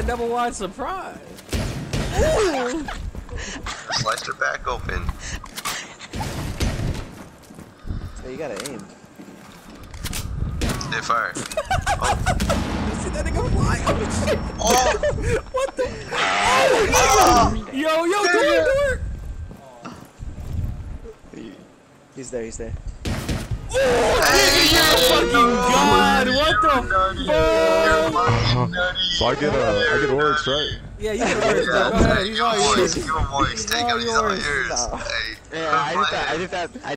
a double wide surprise. Sliced her back open. Hey, you gotta aim. They fire. You see that nigga fly? Oh shit! Oh! What the? Oh, nigga! Oh, yo, yo, do it, do it! He's there, he's there. Nigga, you're a fucking god! What the fuck? So I get uh, I get oryx, right? Yeah, you get a word. Go ahead, he's Give all him yours. voice. Give him voice. Take him. He's all yours. yours. No. Hey, Yeah, I did that. I him did that. I